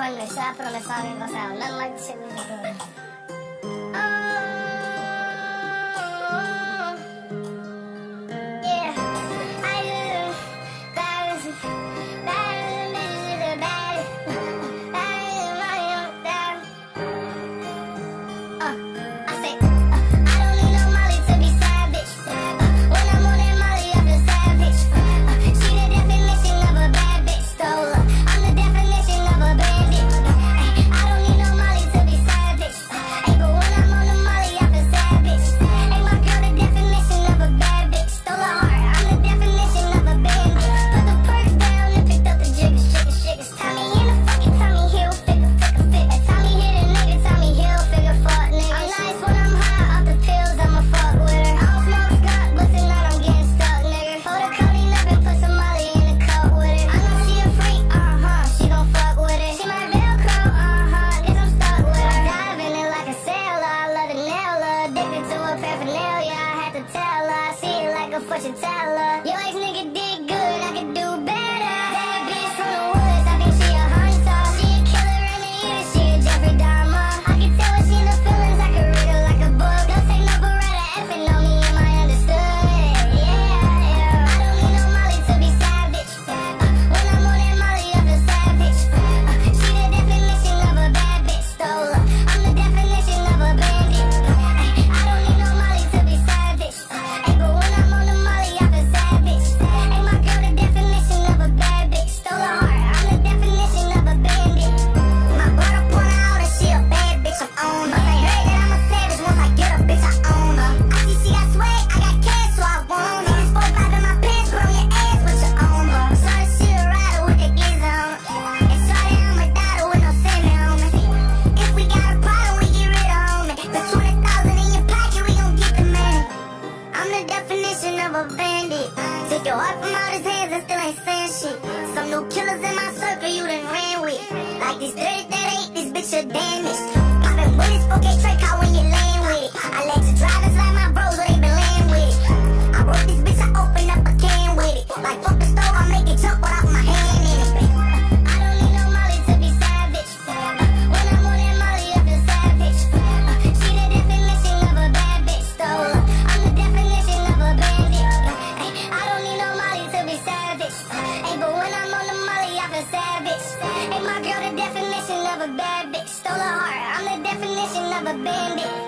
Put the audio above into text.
fun. They sat up on the side and was out. Nothing like the shit we doing. fortune teller. Yo, like nigga dig Take your heart from all his hands and still ain't saying shit. Some new killers in my circle you done ran with. Like these 30 that ain't, this bitch a damn bandit.